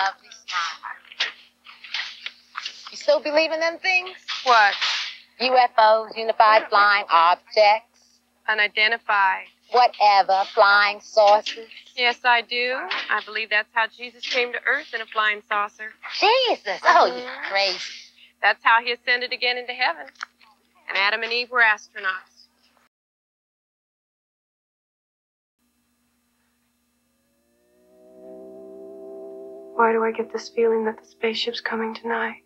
lovely star. You still believe in them things? What? UFOs, unified flying objects. Unidentified. Whatever, flying saucers. Yes, I do. I believe that's how Jesus came to earth in a flying saucer. Jesus? Oh, mm-hmm. you're crazy. That's how he ascended again into heaven. And Adam and Eve were astronauts. Why do I get this feeling that the spaceship's coming tonight?